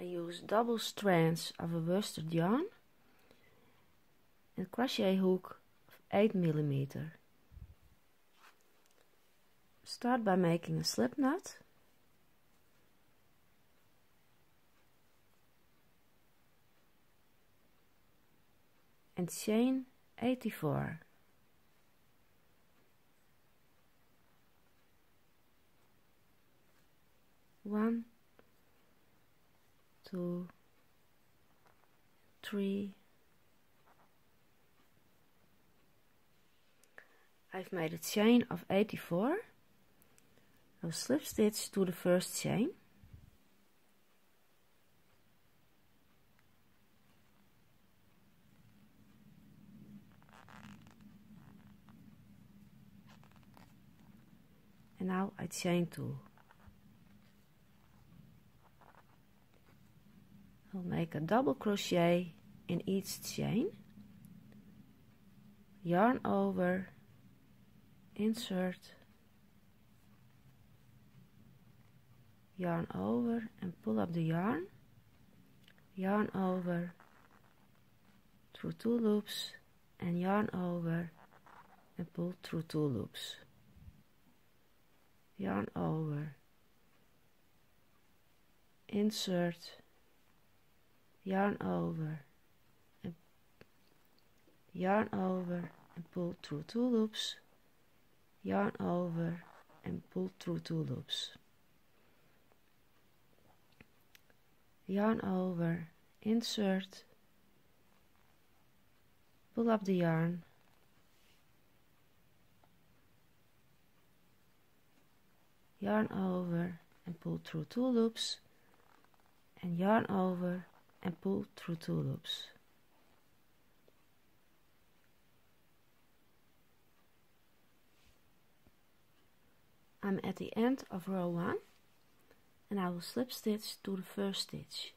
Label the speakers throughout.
Speaker 1: I use double strands of a worsted yarn and crochet hook of 8 millimeter. Start by making a slip knot. and chain 84. One, two, three. I've made a chain of 84. I'll slip stitch to the first chain. And now I chain two. I'll make a double crochet in each chain yarn over insert yarn over and pull up the yarn yarn over through two loops and yarn over and pull through two loops yarn over insert yarn over and yarn over and pull through two loops yarn over and pull through two loops yarn over insert pull up the yarn yarn over and pull through two loops and yarn over and pull through two loops. I'm at the end of row 1 and I will slip stitch to the first stitch.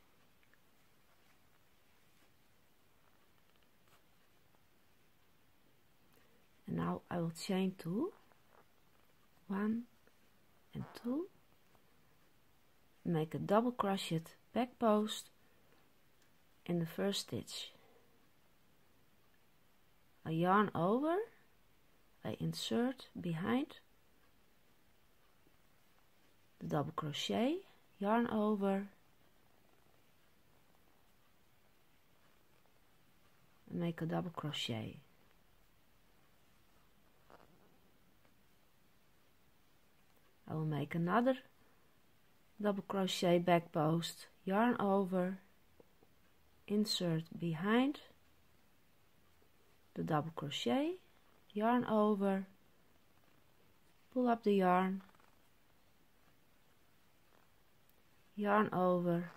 Speaker 1: And now I will chain 2, 1 and 2, make a double crochet back post in the first stitch I yarn over I insert behind the double crochet yarn over and make a double crochet I will make another double crochet back post yarn over insert behind the double crochet yarn over pull up the yarn yarn over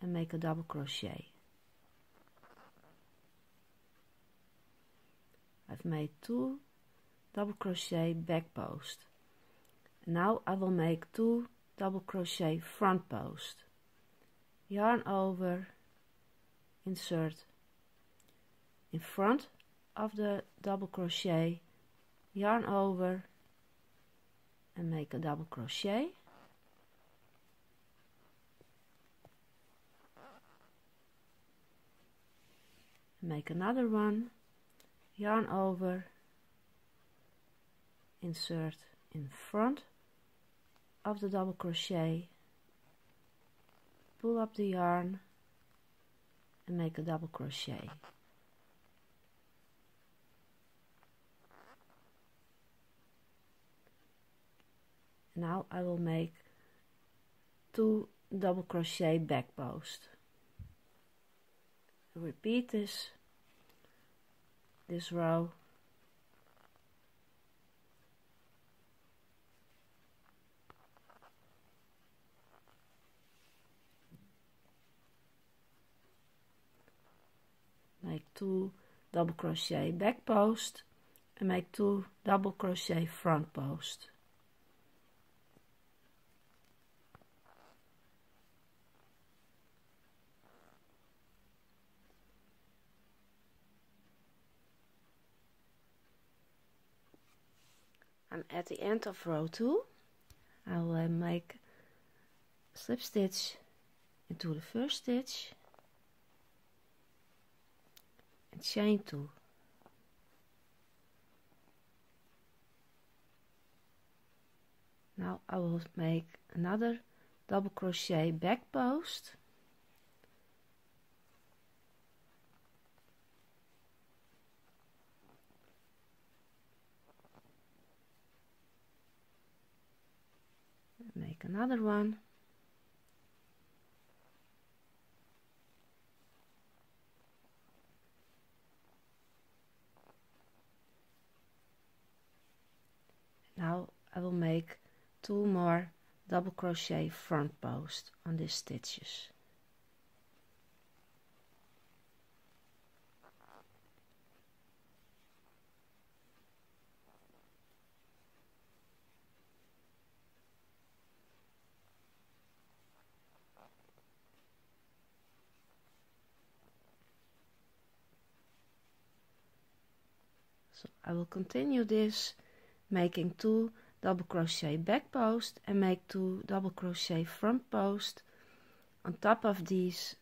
Speaker 1: and make a double crochet I've made two double crochet back post now I will make two double crochet front post yarn over insert in front of the double crochet yarn over and make a double crochet make another one yarn over insert in front of the double crochet pull up the yarn and make a double crochet now I will make two double crochet back post repeat this this row make two double crochet back post and make two double crochet front post I'm at the end of row 2 I will uh, make slip stitch into the first stitch Chain two. Now I will make another double crochet back post. Make another one. now I will make two more double crochet front post on these stitches So I will continue this making two double crochet back post and make two double crochet front post on top of these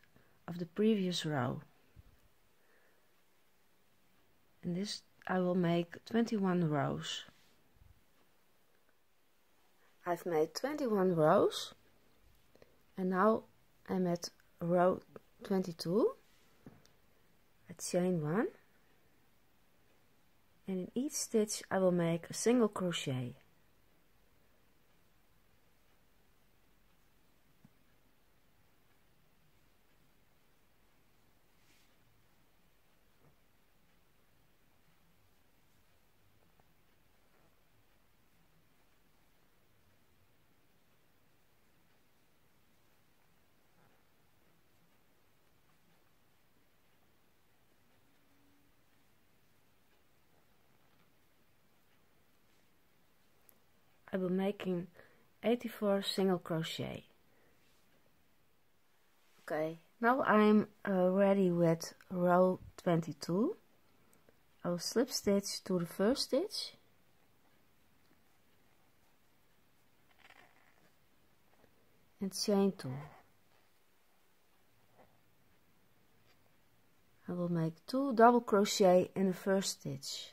Speaker 1: of the previous row and this I will make 21 rows I've made 21 rows and now I'm at row 22 at chain 1 and in each stitch I will make a single crochet I will making 84 single crochet okay now I'm uh, ready with row 22 I'll slip stitch to the first stitch and chain two I will make two double crochet in the first stitch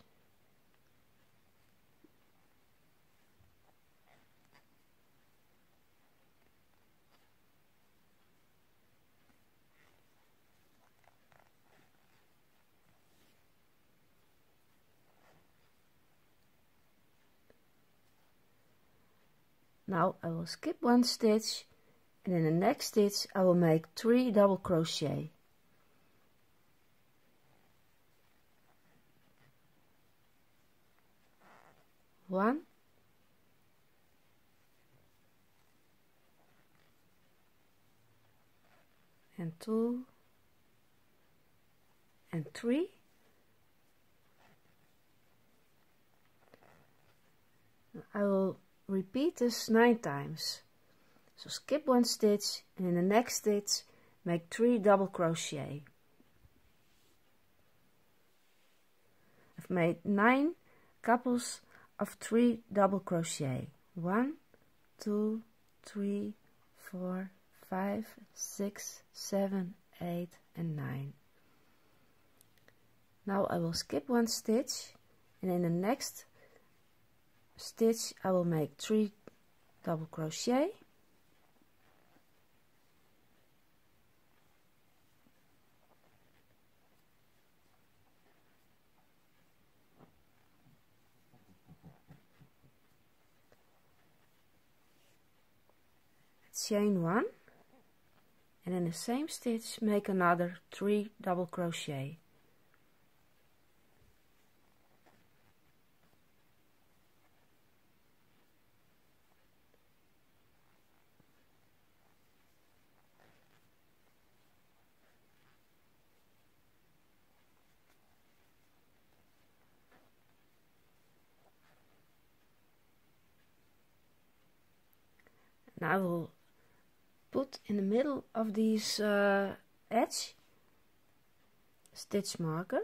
Speaker 1: now I will skip one stitch and in the next stitch I will make three double crochet one and two and three I will repeat this nine times. So skip one stitch and in the next stitch make three double crochet. I've made nine couples of three double crochet. One, two, three, four, five, six, seven, eight and nine. Now I will skip one stitch and in the next stitch I will make three double crochet chain one and in the same stitch make another three double crochet and I will put in the middle of these uh, edge stitch marker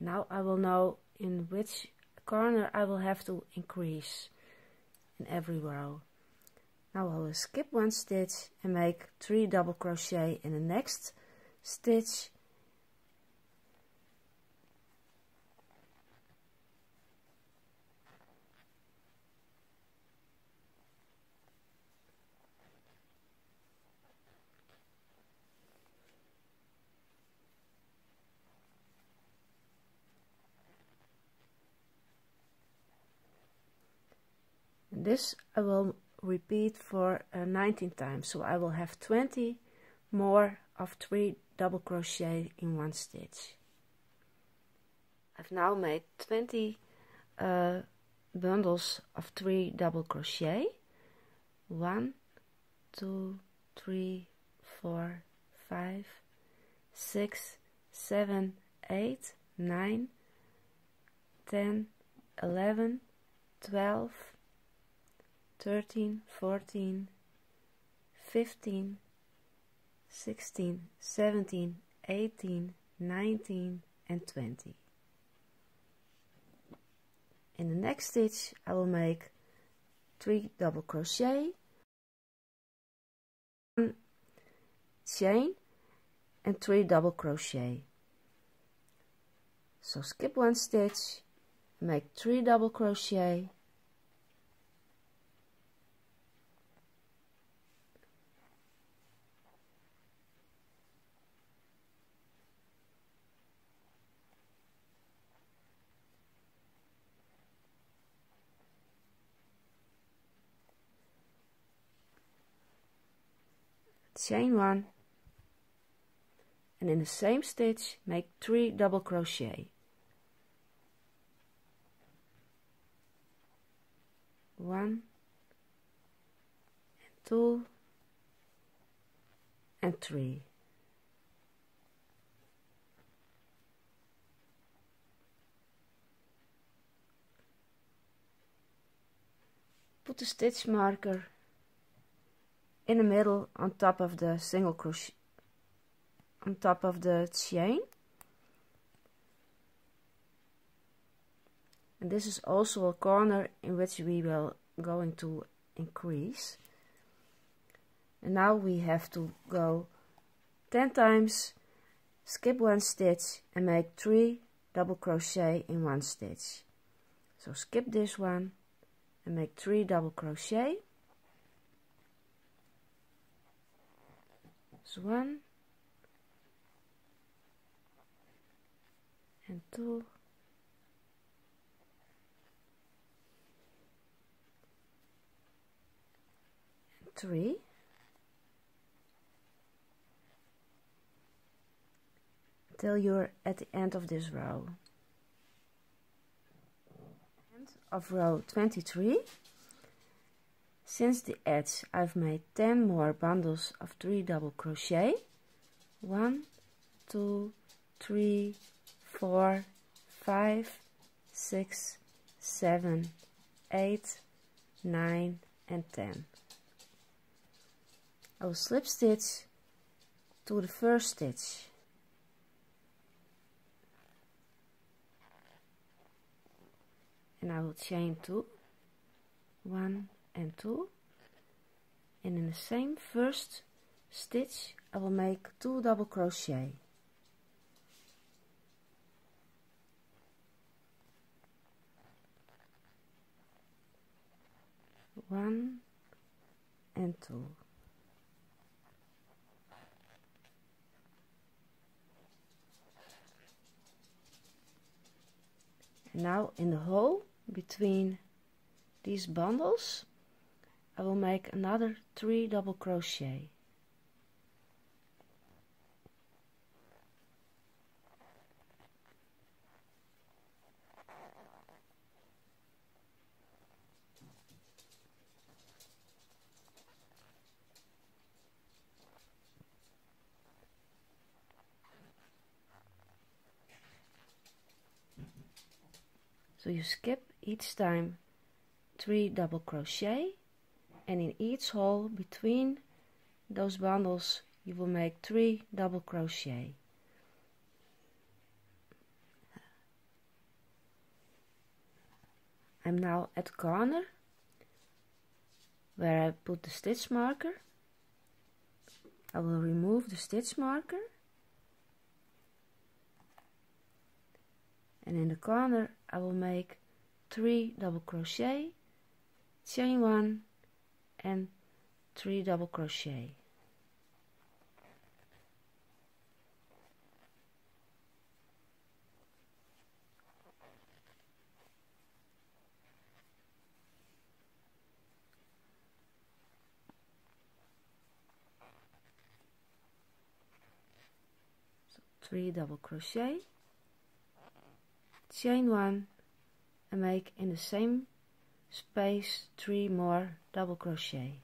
Speaker 1: now I will know in which corner I will have to increase in every row now I will skip one stitch and make three double crochet in the next stitch this I will repeat for uh, 19 times so I will have 20 more of 3 double crochet in one stitch I've now made 20 uh, bundles of 3 double crochet 1 2 3 4 5 6 7 8 9 10 11 12 13, 14, 15, 16, 17, 18, 19 and 20. In the next stitch I will make 3 double crochet, 1 chain and 3 double crochet. So skip one stitch, make 3 double crochet chain one and in the same stitch make three double crochet one and two and three put the stitch marker in the middle on top of the single crochet on top of the chain and this is also a corner in which we will going to increase and now we have to go 10 times skip one stitch and make three double crochet in one stitch so skip this one and make three double crochet one and two and three till you're at the end of this row end of row 23 since the edge, I've made 10 more bundles of 3 double crochet. 1, 2, 3, 4, 5, 6, 7, 8, 9 and 10. I will slip stitch to the first stitch. And I will chain two, one and 2 and in the same first stitch I will make 2 double crochet one and two and now in the hole between these bundles I will make another 3 double crochet So you skip each time 3 double crochet and in each hole between those bundles you will make three double crochet I'm now at corner where I put the stitch marker I will remove the stitch marker and in the corner I will make three double crochet chain one and 3 double crochet so 3 double crochet chain 1 and make in the same space three more double crochet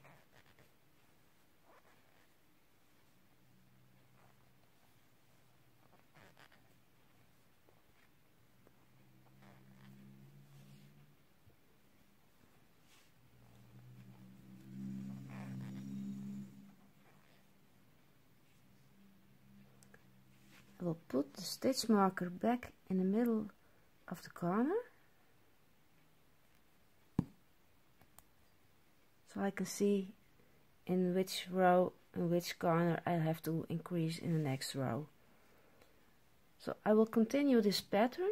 Speaker 1: I will put the stitch marker back in the middle of the corner so I can see in which row and which corner I have to increase in the next row. So I will continue this pattern.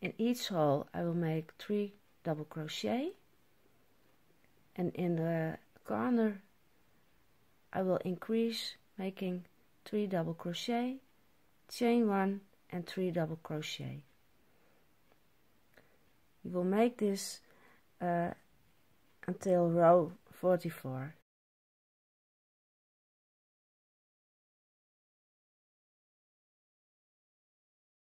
Speaker 1: In each hole I will make 3 double crochet and in the corner I will increase making 3 double crochet, chain 1 and 3 double crochet. You will make this uh, until row 44.